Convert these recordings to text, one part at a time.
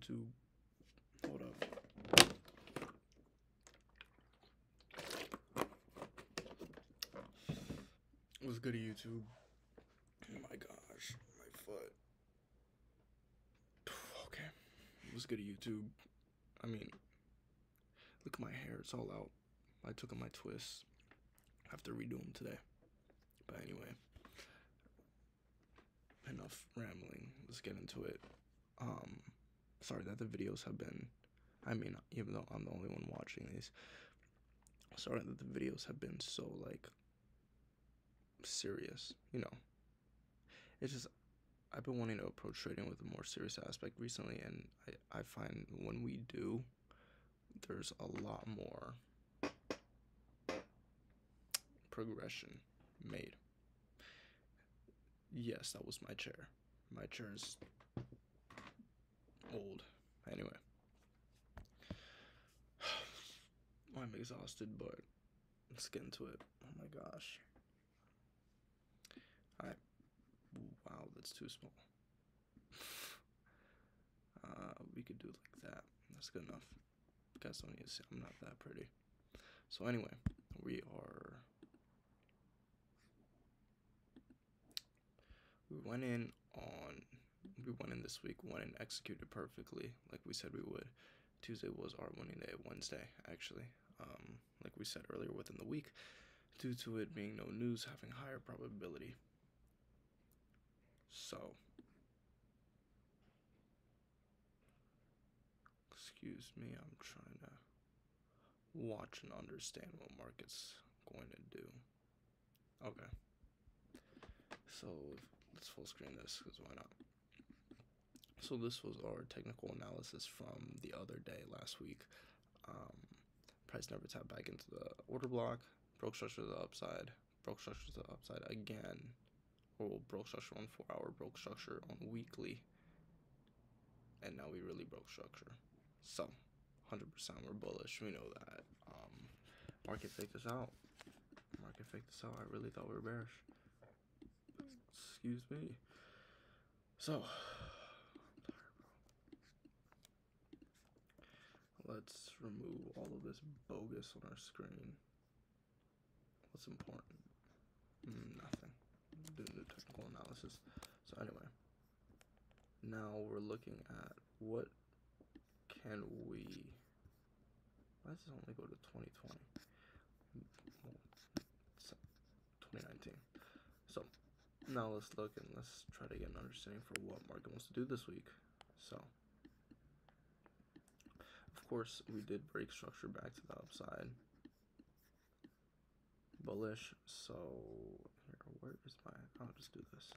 YouTube? Hold up. What's good, YouTube? Oh my gosh, my foot. Okay. What's good, YouTube? I mean, look at my hair, it's all out. I took on my twists. I have to redo them today. But anyway, enough rambling. Let's get into it. Um, sorry that the videos have been. I mean, even though I'm the only one watching these, sorry that the videos have been so like serious. You know, it's just I've been wanting to approach trading with a more serious aspect recently, and I I find when we do, there's a lot more progression made. Yes, that was my chair. My chair is old. Anyway. I'm exhausted, but let's get into it. Oh my gosh. I. Wow, that's too small. Uh, we could do it like that. That's good enough. Guys don't need to see. I'm not that pretty. So, anyway, we are we went in on we went in this week went and executed perfectly like we said we would. Tuesday was our winning day wednesday actually. Um, like we said earlier within the week due to it being no news having higher probability. So excuse me i'm trying to watch and understand what market's going to do. Okay. So let's full screen this because why not? So this was our technical analysis from the other day last week. Um, price never tapped back into the order block. Broke structure to the upside. Broke structure to the upside again. Or broke structure on four hour. Broke structure on weekly. And now we really broke structure. So, 100% we're bullish. We know that. Um, market faked us out. Market faked us out. I really thought we were bearish excuse me. So, let's remove all of this bogus on our screen. What's important? Mm, nothing. Doing the technical analysis. So anyway, now we're looking at what can we. Why does it only go to 2020? 2019. So now let's look and let's try to get an understanding for what market wants to do this week. So, course, we did break structure back to the upside. Bullish. So here, where is my? I'll just do this.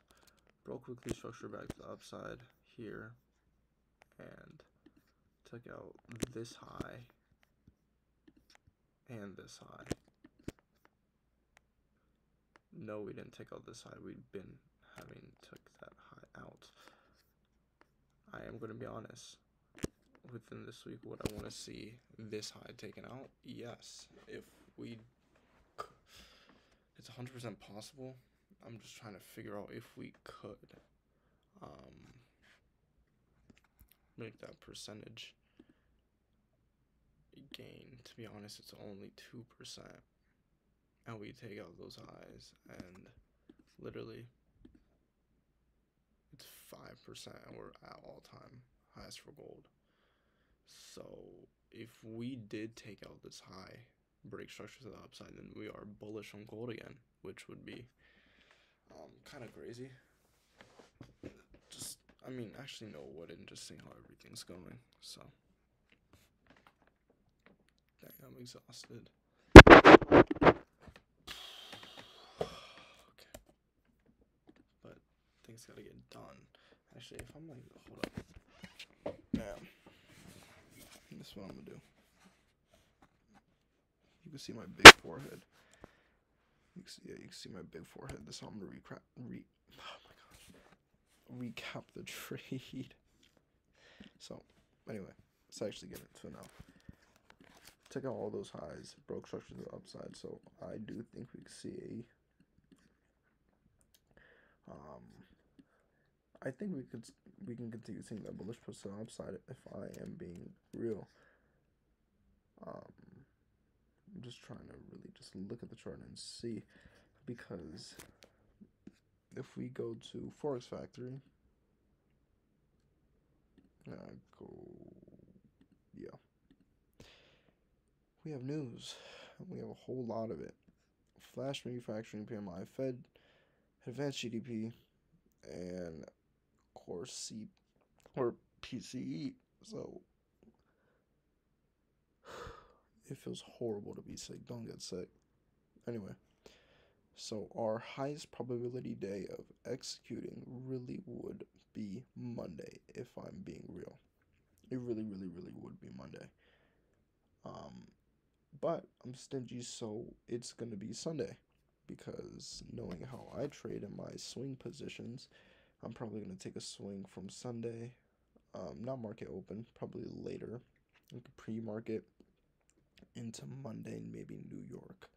Broke quickly structure back to the upside here, and took out this high and this high. No, we didn't take out this high. We'd been having took that high out. I am going to be honest. Within this week, what I want to see this high taken out? Yes. If we... It's 100% possible. I'm just trying to figure out if we could um, make that percentage gain. To be honest, it's only 2% and we take out those highs and literally it's 5% and we're at all time highs for gold so if we did take out this high break structure to the upside then we are bullish on gold again which would be um, kind of crazy just i mean actually no it wouldn't just seeing how everything's going so dang i'm exhausted okay. But things gotta get done. Actually, if I'm like, hold up. Damn. This is what I'm gonna do. You can see my big forehead. You can see, yeah, you can see my big forehead. This is how I'm gonna recap. Re, oh my gosh. Recap the trade. So, anyway, let's actually get into it now. Took out all those highs, broke structure to the upside, so I do think we can see a I think we could we can continue seeing that bullish upside if I am being real. Um, I'm just trying to really just look at the chart and see because if we go to Forex Factory, uh, go, yeah, we have news. We have a whole lot of it. Flash manufacturing PMI, Fed, advanced GDP, and core C or PCE. So it feels horrible to be sick. Don't get sick. Anyway, so our highest probability day of executing really would be Monday, if I'm being real. It really, really, really would be Monday. Um, but I'm stingy, so it's gonna be Sunday because knowing how I trade in my swing positions, I'm probably gonna take a swing from Sunday, um, not market open, probably later, like pre-market into Monday and maybe New York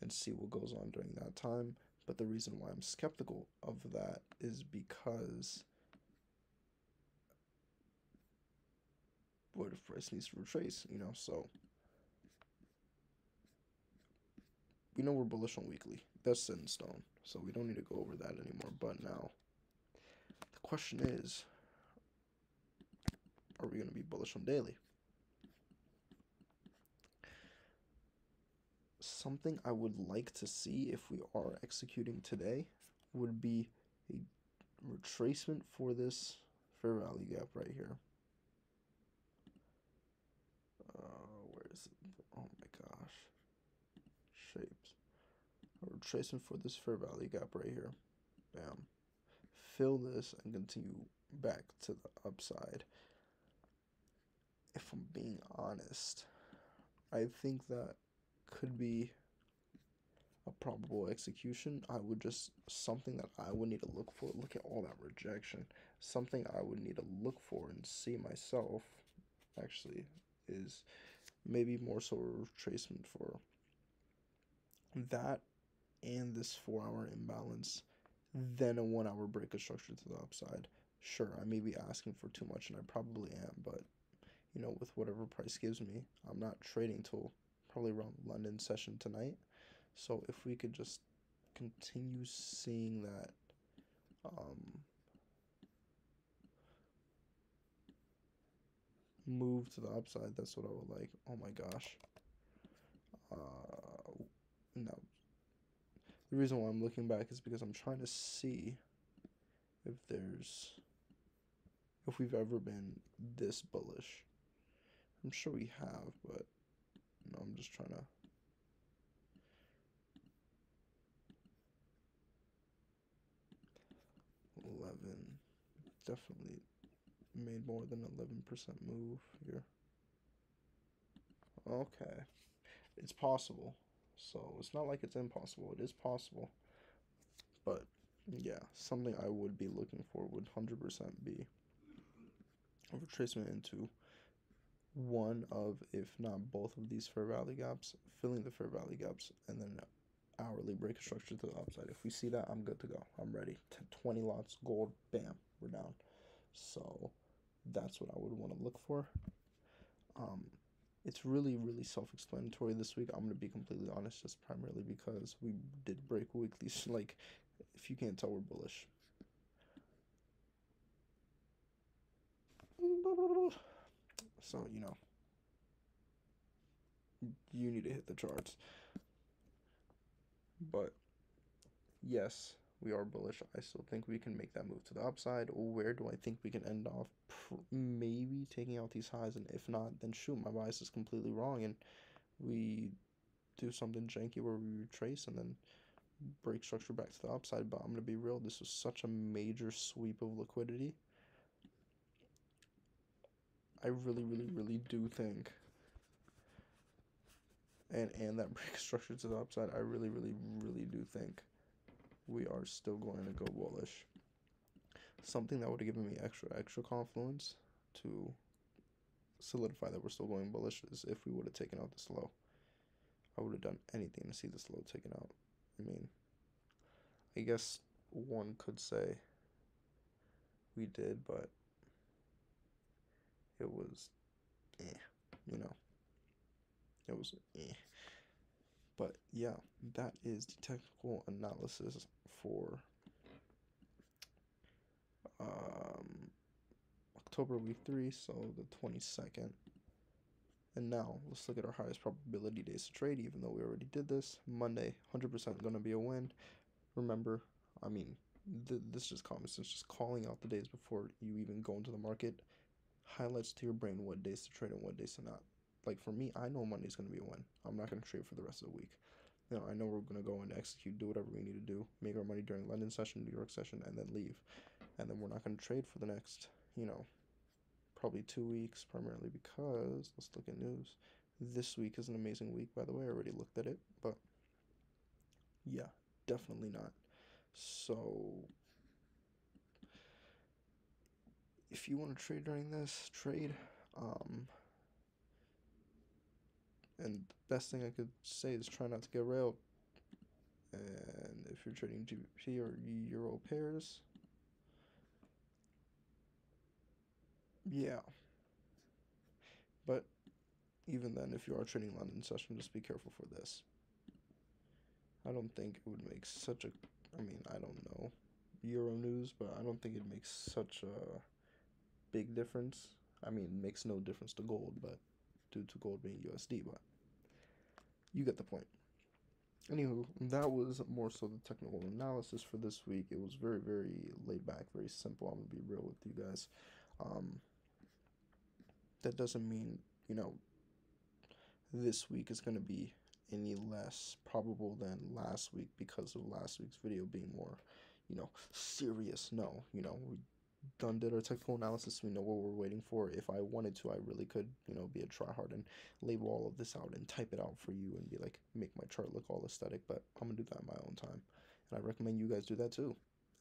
and see what goes on during that time. But the reason why I'm skeptical of that is because what if price needs to retrace, you know? So we know we're bullish on weekly. That's set in stone. So we don't need to go over that anymore. But now question is are we going to be bullish on daily? something I would like to see if we are executing today would be a retracement for this fair value gap right here. Uh, where is it? Oh my gosh. Shapes. A retracement for this fair value gap right here. Bam. Fill this and continue back to the upside. If I'm being honest, I think that could be a probable execution. I would just something that I would need to look for. Look at all that rejection. Something I would need to look for and see myself actually is maybe more so a retracement for that and this four hour imbalance then a one hour break of structure to the upside. Sure, I may be asking for too much and I probably am, but you know, with whatever price gives me, I'm not trading till probably around London session tonight. So if we could just continue seeing that um, move to the upside, that's what I would like. Oh my gosh. Uh, no. The reason why I'm looking back is because I'm trying to see if there's if we've ever been this bullish. I'm sure we have, but no, I'm just trying to. Eleven, definitely made more than eleven percent move here. Okay, it's possible. So it's not like it's impossible. It is possible. But yeah, something I would be looking for would hundred percent be a retracement into one of, if not both of these fair value gaps, filling the fair value gaps, and then hourly break structure to the upside. If we see that, I'm good to go. I'm ready. 20 lots, gold, bam, we're down. So that's what I would want to look for. Um, it's really, really self-explanatory this week. I'm going to be completely honest, just primarily because we did break weekly. Like, if you can't tell, we're bullish. So, you know, you need to hit the charts. But yes, we are bullish. I still think we can make that move to the upside. Where do I think we can end off? Maybe taking out these highs, and if not, then shoot, my bias is completely wrong, and we do something janky where we retrace and then break structure back to the upside. But I'm gonna be real. This was such a major sweep of liquidity I really, really, really do think, and and that break structure to the upside, I really, really, really do think we are still going to go bullish. Something that would have given me extra, extra confluence to solidify that we're still going bullish is if we would have taken out this low. I would have done anything to see this low taken out. I mean, I guess one could say we did, but it was, eh, you know, it was eh. But yeah, that is the technical analysis for um, October week three, so the 22nd. And now let's look at our highest probability days to trade, even though we already did this. Monday, 100% going to be a win. Remember, I mean, th- this is just common sense, just calling out the days before you even go into the market highlights to your brain what days to trade and what days to not. Like for me, I know Monday's going to be a win. I'm not to trade for the rest of the week. You know, I know we're going to go and execute, do whatever we need to do, make our money during London session, New York session, and then leave. And then we're not going to trade for the next, you know, probably two weeks, primarily because let's look at news. This week is an amazing week, by the way. I already looked at it, but yeah, definitely not. So, if you want to trade during this, trade. Um, and the best thing I could say is try not to get railed. And if you're trading GBP or Euro pairs, Yeah. But even then, if you are trading London session, just be careful for this. I don't think it would make such a. I mean, I don't know Euro news, but I don't think it makes such a big difference. I mean, it makes no difference to gold, but due to gold being USD, but you get the point. Anywho, that was more so the technical analysis for this week. It was very, very laid back, very simple. I'm gonna be real with you guys. Um, that doesn't mean, you know, this week is to be any less probable than last week because of last week's video being more, you know, serious. No, you know, we done did our technical analysis. We know what we're waiting for. If I wanted to, I really could, you know, be a tryhard and label all of this out and type it out for you and be like, make my chart look all aesthetic. But I'm gonna do that in my own time, and I recommend you guys do that too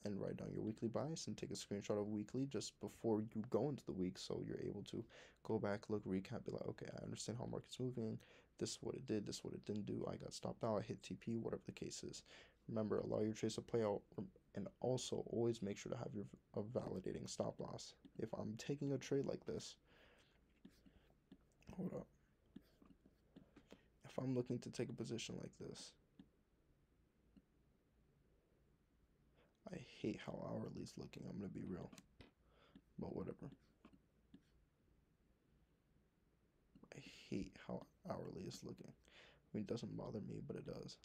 and write down your weekly bias and take a screenshot of weekly just before you go into the week so you're able to go back, look, recap, be like, okay, I understand how market's moving. This is what it did, this is what it didn't do. I got stopped out, I hit TP, whatever the case is. Remember, allow your trades to play out and also always make sure to have your a validating stop loss. If I'm taking a trade like this, hold up. If I'm looking to take a position like this, I hate how hourly's looking. I'm gonna be real, but whatever. I hate how hourly is looking. I mean, it doesn't bother me, but it does.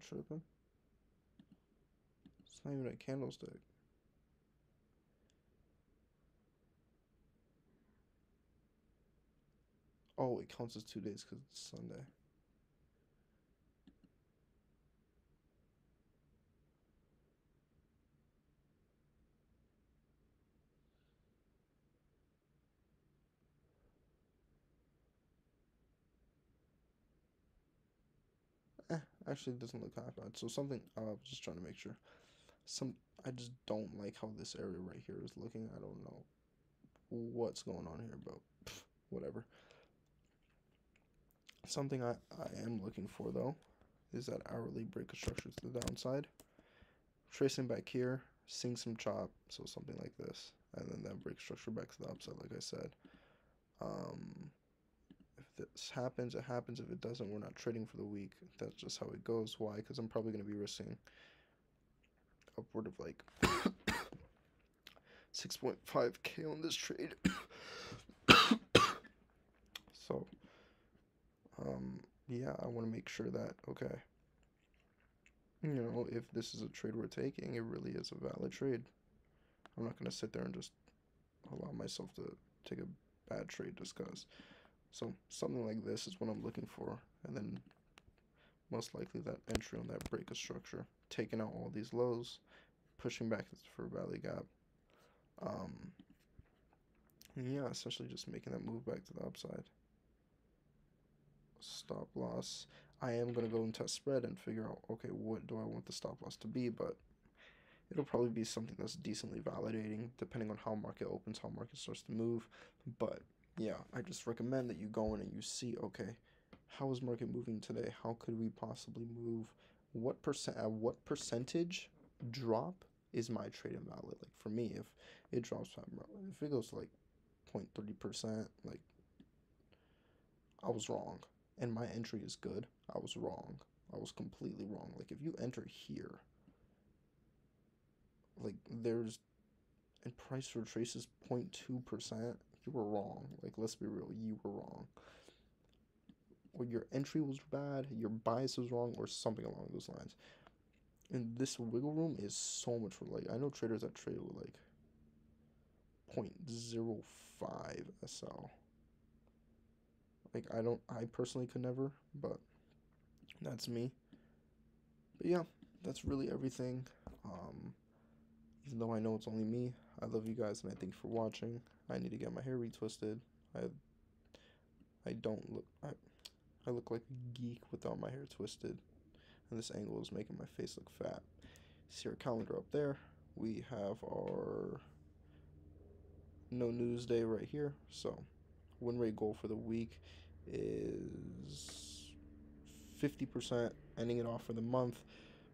I tripping? It's not even a candlestick. Oh, it counts as two days because it's Sunday. Eh, actually, doesn't look half bad. So something, uh, I was just trying to make sure. Some, I just don't like how this area right here is looking. I don't know what's going on here, but pff, whatever. Something I, I am looking for though is that hourly break of structure to the downside. Tracing back here, seeing some chop, so something like this, and then that break structure back to the upside, like I said. Um, this happens, it happens. If it doesn't, we're not trading for the week. That's just how it goes. Why? Because I'm probably going to be risking upward of like 6.5k on this trade. so um, yeah, I want to make sure that, okay, you know, if this is a trade we're taking, it really is a valid trade. I'm not going to sit there and just allow myself to take a bad trade just because. So something like this is what I'm looking for. And then most likely that entry on that break of structure, taking out all these lows, pushing back for a value gap. Um, yeah, essentially just making that move back to the upside stop loss. I am going to go and test spread and figure out, okay, what do I want the stop loss to be? But it'll probably be something that's decently validating depending on how market opens, how market starts to move. But yeah, I just recommend that you go in and you see, okay, how is market moving today? How could we possibly move? What percent at what percentage drop is my trade invalid? Like for me, if it drops if it goes like 0.30 percent, like I was wrong. And my entry is good. I was wrong. I was completely wrong. Like if you enter here, like there's and price retraces 0.2 percent, you were wrong. Like let's be real, you were wrong. Or your entry was bad, your bias was wrong, or something along those lines. And this wiggle room is so much for like I know traders that trade with like 0.05 SL. Like I don't I personally could never, but that's me. But yeah, that's really everything. Um even though I know it's only me, I love you guys and I thank you for watching. I need to get my hair retwisted. I I don't look I I look like a geek without my hair twisted. And this angle is making my face look fat. See our calendar up there. We have our no news day right here. So win rate goal for the week is 50%, ending it off for the month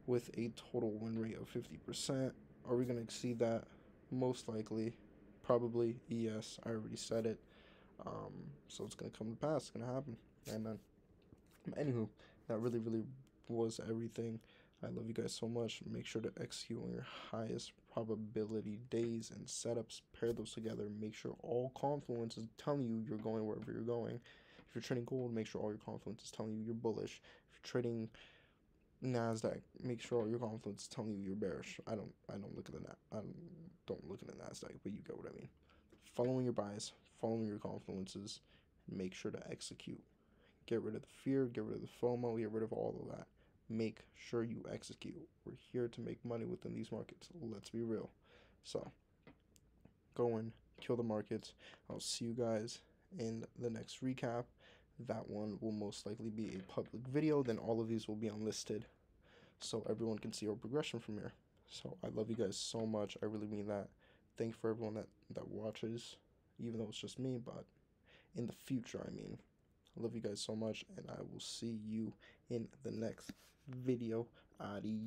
with a total win rate of 50%. Are we going to exceed that? Most likely. Probably. Yes, I already said it. Um, so it's to come to pass. It's to happen. And Amen. Anywho, that really, really was everything. I love you guys so much. Make sure to execute on your highest probability days and setups. Pair those together. Make sure all confluence is telling you you're going wherever you're going. If you're trading gold, make sure all your confluence is telling you you're bullish. If you're trading Nasdaq, make sure all your confluence is telling you you're bearish. I don't I don't look at the nat I don't, don't look at the Nasdaq, but you get what I mean. Following your bias, following your confluences, make sure to execute. Get rid of the fear, get rid of the FOMO, get rid of all of that make sure you execute. We're here to make money within these markets. Let's be real. So, go in, kill the markets. I'll see you guys in the next recap. That one will most likely be a public video. Then all of these will be unlisted so everyone can see our progression from here. So, I love you guys so much. I really mean that. Thank you for everyone that, that watches, even though it's just me, but in the future, I mean. I love you guys so much, and I will see you in the next video. Adios.